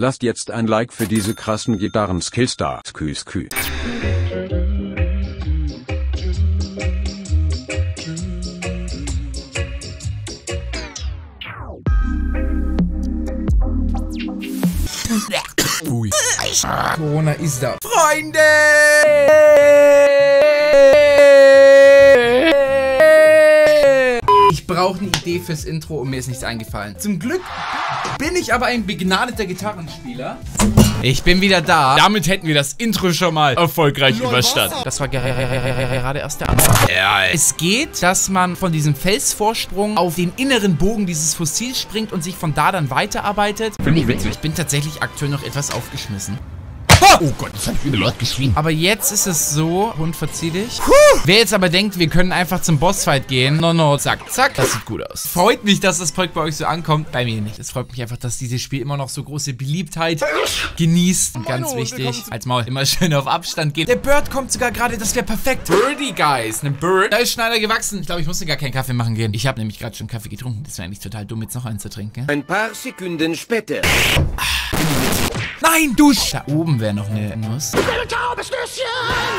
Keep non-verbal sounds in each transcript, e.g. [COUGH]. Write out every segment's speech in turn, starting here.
Lasst jetzt ein Like für diese krassen Gitarren-Skills da. Skü, skü. Ui. Corona ist da. Freunde! Ich brauche eine Idee fürs Intro und mir ist nichts eingefallen. Zum Glück bin ich aber ein begnadeter Gitarrenspieler. Ich bin wieder da. Damit hätten wir das Intro schon mal erfolgreich überstanden. Das war gerade erst der Anfang. Ja, es geht, dass man von diesem Felsvorsprung auf den inneren Bogen dieses Fossils springt und sich von da dann weiterarbeitet. Finde ich witzig. Ich bin tatsächlich aktuell noch etwas aufgeschmissen. Oh Gott, das hat übel laut geschrien. Aber jetzt ist es so, Hund verzieh dich. Wer jetzt aber denkt, wir können einfach zum Bossfight gehen. No, no, zack, zack. Das sieht gut aus. Freut mich, dass das Projekt bei euch so ankommt. Bei mir nicht. Es freut mich einfach, dass dieses Spiel immer noch so große Beliebtheit genießt. Und ganz wichtig, als Maul immer schön auf Abstand geht. Der Bird kommt sogar gerade, das wäre perfekt. Birdie, guys. Ein Bird. Da ist Schneider gewachsen. Ich glaube, ich musste gar keinen Kaffee machen gehen. Ich habe nämlich gerade schon Kaffee getrunken. Das wäre eigentlich total dumm, jetzt noch einen zu trinken. Ein paar Sekunden später. Nein, Dusch! Da oben wäre noch eine Nuss.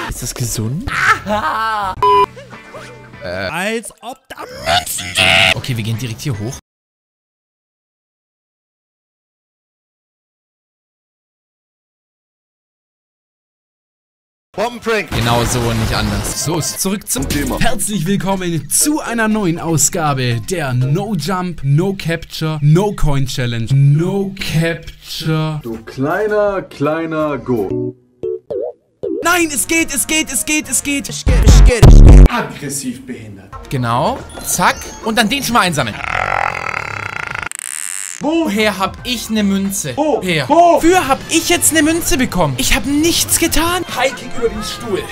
Ist das gesund? äh. Als ob da... Okay, wir gehen direkt hier hoch. Bombenprank. Genau so und nicht anders. So, zurück zum Thema. Herzlich willkommen zu einer neuen Ausgabe der No Jump, No Capture, No Coin Challenge. No Capture. Du kleiner, kleiner Go. Nein, es geht, es geht, es geht, es geht. Aggressiv behindert. Genau. Zack. Und dann den schon mal einsammeln. Woher hab ich eine Münze? Woher? Wofür hab ich jetzt eine Münze bekommen? Ich habe nichts getan. Hiking über den Stuhl.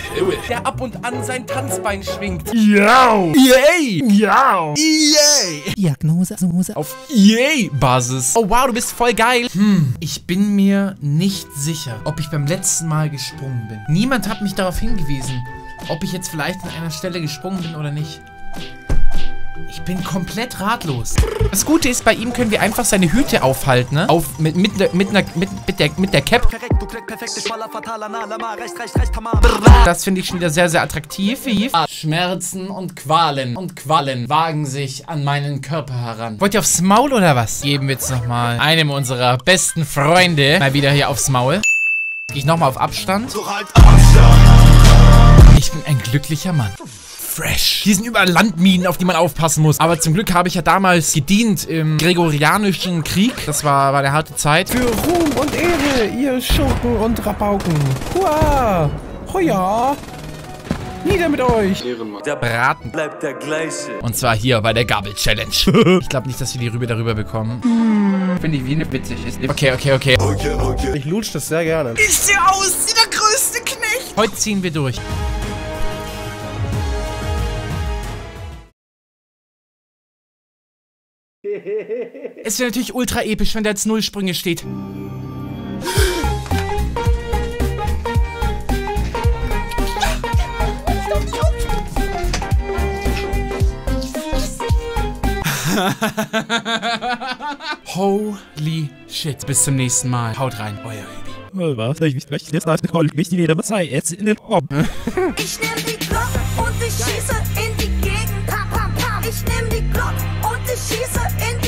Der ab und an sein Tanzbein schwingt. Ja. Yay. Ja. Yay. Diagnose. Auf EA-Basis. Oh wow, du bist voll geil. Hm, ich bin mir nicht sicher, ob ich beim letzten Mal gesprungen bin. Niemand hat mich darauf hingewiesen, ob ich jetzt vielleicht an einer Stelle gesprungen bin oder nicht. Ich bin komplett ratlos. Das Gute ist, bei ihm können wir einfach seine Hüte aufhalten, ne? Auf, mit, mit, mit, mit, mit, mit, der, mit der Cap. Das finde ich schon wieder sehr, sehr attraktiv. Schmerzen und Qualen und Qualen wagen sich an meinen Körper heran. Wollt ihr aufs Maul oder was? Geben wir jetzt nochmal einem unserer besten Freunde mal wieder hier aufs Maul. Gehe ich nochmal auf Abstand. Ich bin ein glücklicher Mann. Fresh. Hier sind überall Landminen, auf die man aufpassen muss. Aber zum Glück habe ich ja damals gedient im Gregorianischen Krieg. Das war, war eine harte Zeit. Für Ruhm und Ehre, ihr Schurken und Rabauken. Hua! Hoja! Nieder mit euch! Der Braten. Bleibt der gleiche. Und zwar hier bei der Gabel-Challenge. [LAUGHS] ich glaube nicht, dass wir die Rübe darüber bekommen. Finde ich wie eine witzig ist. Okay, okay, okay. Ich lutsch das sehr gerne. Ist sie aus wie der größte Knecht. Heute ziehen wir durch. Es wäre natürlich ultra episch, wenn da jetzt Nullsprünge steht. [LAUGHS] Holy shit. Bis zum nächsten Mal. Haut rein. Euer Hübi. Was? Ich nicht recht. Jetzt nicht jeder sei jetzt in den Raum. Ich nehm die Glock und ich schieße she's an